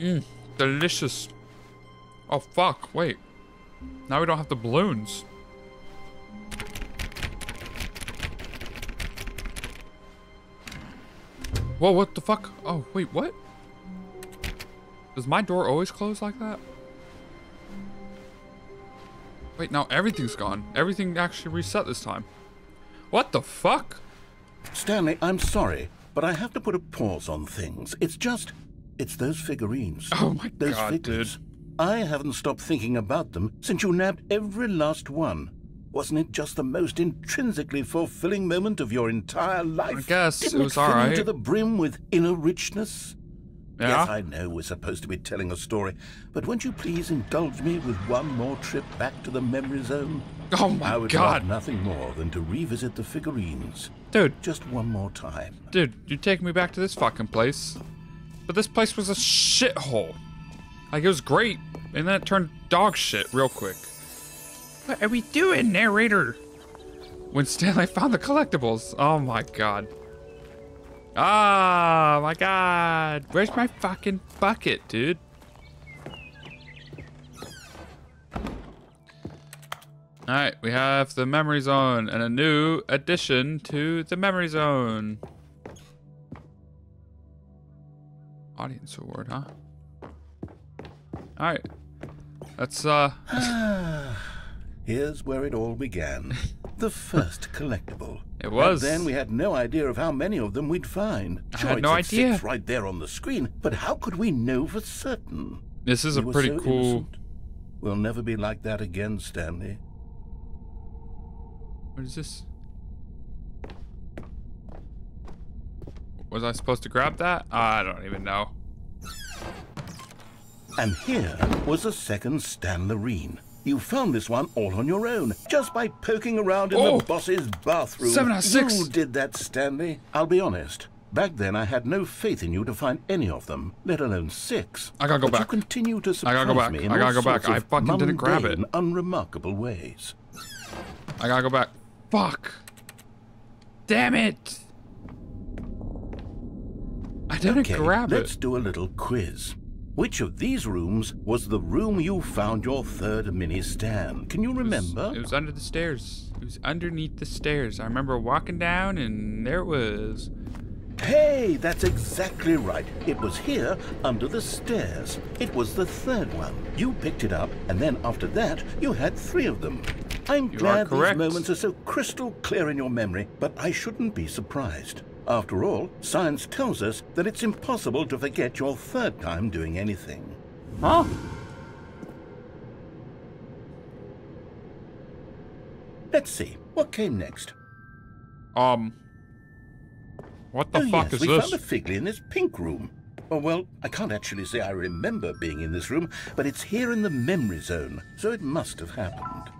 Mmm, delicious. Oh, fuck, wait. Now we don't have the balloons. Whoa, what the fuck? Oh, wait, what? Does my door always close like that? Wait, now everything's gone. Everything actually reset this time. What the fuck? Stanley, I'm sorry, but I have to put a pause on things. It's just, it's those figurines. Oh my those god, figures. dude. I haven't stopped thinking about them since you nabbed every last one. Wasn't it just the most intrinsically fulfilling moment of your entire life? I guess it Didn't was fill you alright. to the brim with inner richness? Yeah? Yes, I know we're supposed to be telling a story, but won't you please indulge me with one more trip back to the memory zone? Oh my I would god. nothing more than to revisit the figurines. Dude, Just one more time. dude, you take me back to this fucking place. But this place was a shithole. Like, it was great, and then it turned dog shit real quick. What are we doing, narrator? When Stanley found the collectibles. Oh my god. Ah, my god. Where's my fucking bucket, dude? Alright, we have the memory zone and a new addition to the memory zone. Audience award, huh? Alright. Let's uh Here's where it all began. The first collectible. It was. Then we had no idea of how many of them we'd find. I Sure, had no idea. Six right there on the screen, but how could we know for certain? this is a We were pretty so cool innocent. We'll never be like that again, Stanley. What is this? Was I supposed to grab that? Uh, I don't even know. And here was a second Stan Loreen. You found this one all on your own, just by poking around in Oh! the boss's bathroom. Seven out of six. You did that, Stanley. I'll be honest. Back then, I had no faith in you to find any of them, let alone six. I gotta go but back. You continue to I surprise gotta go back. me in I gotta go back. I fucking didn't grab it. mundane, unremarkable ways. I gotta go back. Fuck. Damn it. I didn't Okay, grab let's it. do a little quiz. Which of these rooms was the room you found your third mini Stan? Can you It was- remember? It was under the stairs. It was underneath the stairs. I remember walking down and there it was. Hey, that's exactly right. It was here under the stairs. It was the third one. You picked it up, and then after that, you had three of them. I'm You glad these moments are so crystal clear in your memory, but I shouldn't be surprised. After all, science tells us that it's impossible to forget your third time doing anything. Huh? Let's see, what came next? Um. What the oh, fuck yes, is we this? found a Figley in this pink room. Oh, well, I can't actually say I remember being in this room, but it's here in the memory zone, so it must have happened.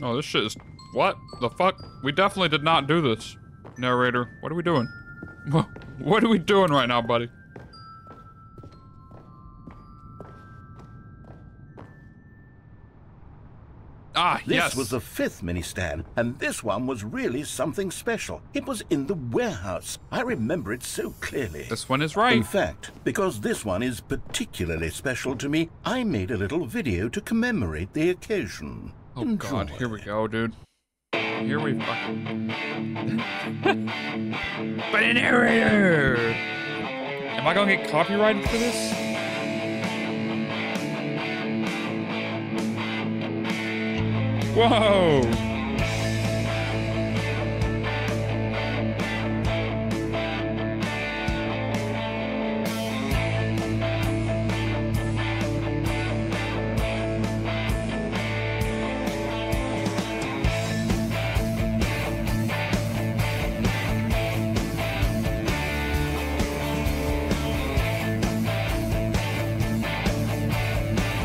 Oh, this shit is. What the fuck? We definitely did not do this. Narrator, what are we doing? What are we doing right now, buddy? Ah, This yes. was the fifth mini stand, and this one was really something special. It was in the warehouse. I remember it so clearly. This one is right. In fact, because this one is particularly special to me, I made a little video to commemorate the occasion. Oh Enjoy. god, here we go, dude. Here we fucking. but an narrator! Am I gonna get copyrighted for this? Whoa!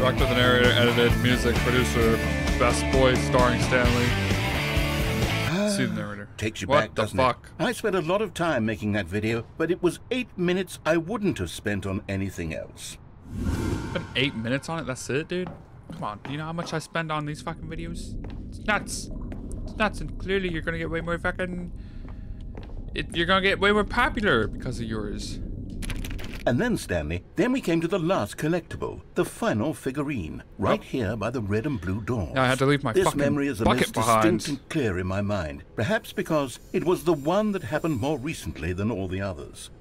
Director, the narrator, edited, music, producer, best boy, starring Stanley. See the narrator. Takes you what back, the doesn't fuck? it? I spent a lot of time making that video, but it was eight minutes I wouldn't have spent on anything else. Spent eight minutes on it. That's it, dude. Come on. Do you know how much I spend on these fucking videos? It's nuts. It's nuts, and clearly you're gonna get way more fucking. It, you're gonna get way more popular because of yours. And then, Stanley, then we came to the last collectible, the final figurine, right here by the red and blue doors. Yeah, I had to leave my this memory is the most behind. distinct and clear in my mind, perhaps because it was the one that happened more recently than all the others.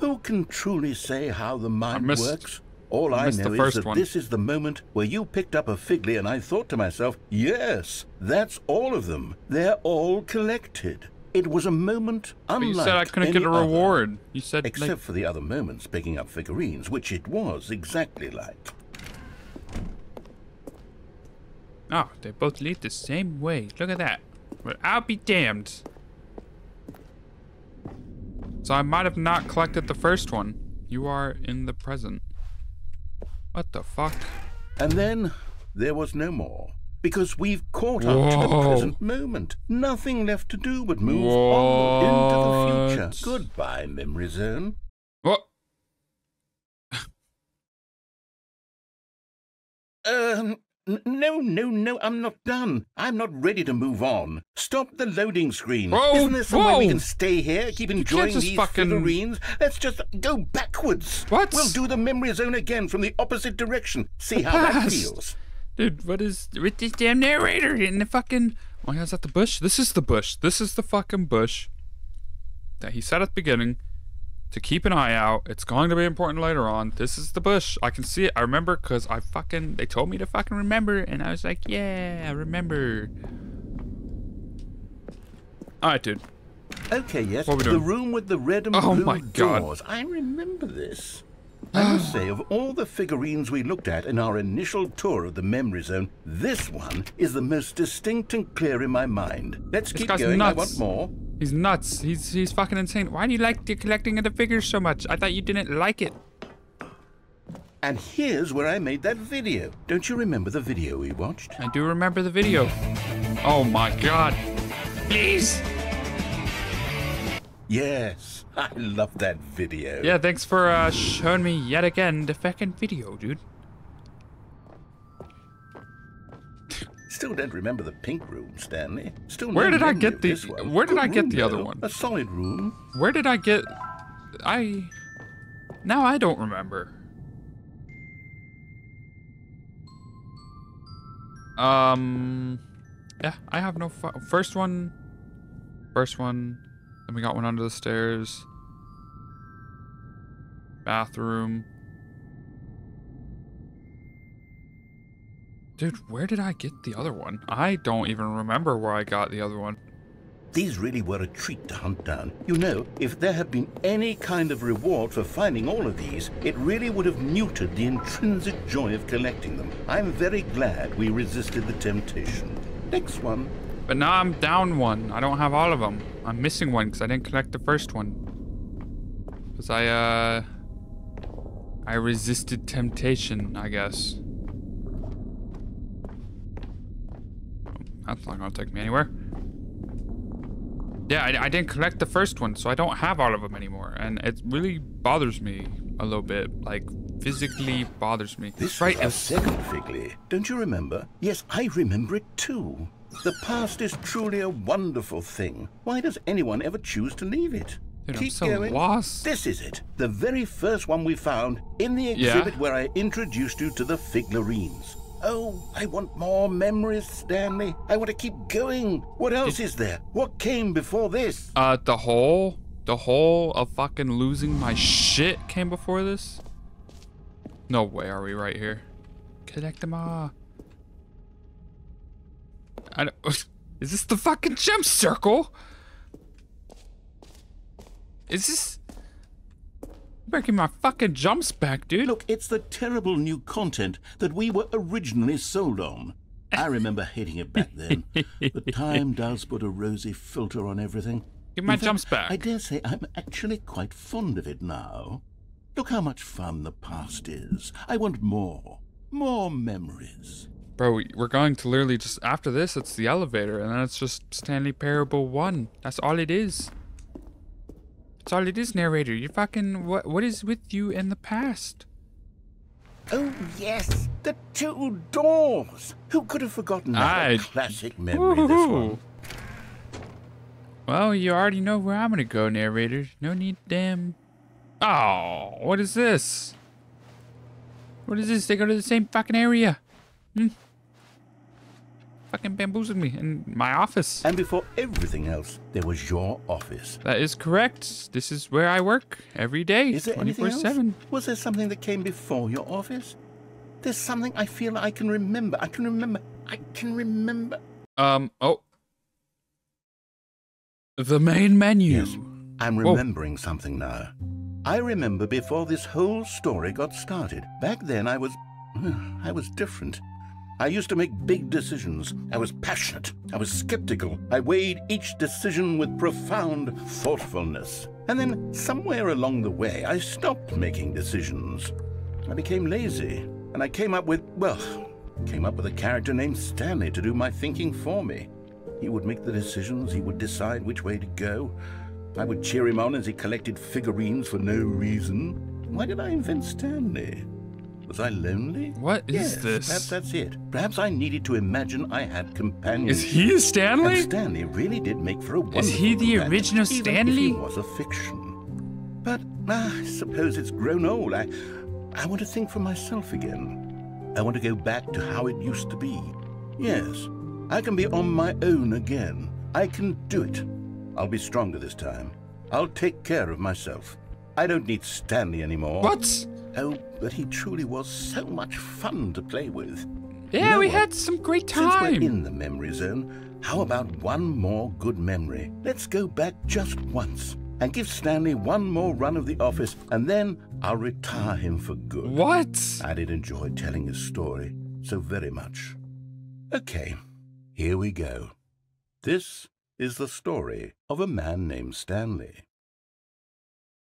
Who can truly say how the mind missed- works? All I I, know is that one. this is the moment where you picked up a Figley and I thought to myself, yes, that's all of them. They're all collected. It was a moment But unlike you said I couldn't get a other. reward. You said Except like, for the other moments picking up figurines, which it was exactly like. oh, they both lead the same way. Look at that. But I'll be damned. So I might have not collected the first one. You are in the present. What the fuck? And then there was no more. Because we've caught up to the present moment. Nothing left to do but move on into the future. Goodbye, Memory Zone. What? Um, no, no, no, I'm not done. I'm not ready to move on. Stop the loading screen. Whoa, Isn't there somewhere we can stay here, keep enjoying these fucking- figurines? Let's just go backwards. What? We'll do the memory zone again from the opposite direction. See how that feels. Dude, what is with this damn narrator in the fucking? Oh, is that the bush? This is the bush. This is the fucking bush that he said at the beginning to keep an eye out. It's going to be important later on. This is the bush. I can see it. I remember because I fucking they told me to fucking remember, and I was like, yeah, I remember. All right, dude. Okay, yes. What are we the room with the red and Oh blue my God. doors. I remember this. I must ah. say, of all the figurines we looked at in our initial tour of the memory zone, this one is the most distinct and clear in my mind. Let's This keep going. I nuts. want more. He's nuts. He's he's fucking insane. Why do you like the collecting of the figures so much? I thought you didn't like it. And here's where I made that video. Don't you remember the video we watched? I do remember the video. Oh my god. Please. Yes, I love that video. Yeah, thanks for uh, showing me yet again the fucking video, dude. Still don't remember the pink room, Stanley. Still Where did I get the- this one. where did Good I get the other one? A solid room. Where did I get... I... Now I don't remember. Um... Yeah, I have no... First one... First one. Then we got one under the stairs. Bathroom. Dude, where did I get the other one? I don't even remember where I got the other one. These really were a treat to hunt down. You know, if there had been any kind of reward for finding all of these, it really would have muted the intrinsic joy of collecting them. I'm very glad we resisted the temptation. Next one. But now I'm down one. I don't have all of them. I'm missing one because I didn't collect the first one. Because I, uh... I resisted temptation, I guess. That's not gonna take me anywhere. Yeah, I, I didn't collect the first one, so I don't have all of them anymore. And it really bothers me a little bit. Like, physically bothers me. This right, was second Figley. Don't you remember? Yes, I remember it too. The past is truly a wonderful thing. Why does anyone ever choose to leave it? Dude, Keep so going. lost. This is it. The very first one we found in the Yeah? exhibit where I introduced you to the Figlarines. Oh, I want more memories, Stanley. I want to keep going. What else is there? What came before this? Uh, the whole, the whole of fucking losing my shit came before this? No way are we right here. Collect them all. I don't, is this the fucking gem circle? Is this... You better give me my fucking jumps back, dude. Look, it's the terrible new content that we were originally sold on. I remember hating it back then. but time does put a rosy filter on everything. Give my fact, jumps back. I dare say I'm actually quite fond of it now. Look how much fun the past is. I want more. More memories. Bro, we're going to literally just... After this, it's the elevator, and then it's just Stanley Parable 1. That's all it is. That's all it is, narrator. You fucking... What, what is with you in the past? Oh, yes, the two doors. Who could have forgotten that? I- classic memory, this one. Well, you already know where I'm gonna go, narrator. No need damn... Oh, what is this? What is this? They go to the same fucking area. Hmm. Fucking bamboozled me in my office. And before everything else, there was your office. That is correct. This is where I work every day, Is there anything 24 else? 7. Was there something that came before your office? There's something I feel I can remember. I can remember. I can remember. Um, oh. The main menu. Yes, I'm Whoa. remembering something now. I remember before this whole story got started. Back then, I was. I was different. I used to make big decisions. I was passionate. I was skeptical. I weighed each decision with profound thoughtfulness. And then, somewhere along the way, I stopped making decisions. I became lazy. And I came up with, well, came up with a character named Stanley to do my thinking for me. He would make the decisions, he would decide which way to go. I would cheer him on as he collected figurines for no reason. Why did I invent Stanley? Was I lonely? What is yes, this? Perhaps that's it. Perhaps I needed to imagine I had companions. Is he And Stanley? Stanley really did make for a wonderful Is he the companion, original even if Stanley? he was a fiction. But ah, I suppose it's grown old. I, I want to think for myself again. I want to go back to how it used to be. Yes, I can be on my own again. I can do it. I'll be stronger this time. I'll take care of myself. I don't need Stanley anymore. What? Oh, but he truly was so much fun to play with. Yeah, we had some great time. Since we're in the memory zone, how about one more good memory? Let's go back just once and give Stanley one more run of the office, and then I'll retire him for good. What? I did enjoy telling his story so very much. Okay, here we go. This is the story of a man named Stanley.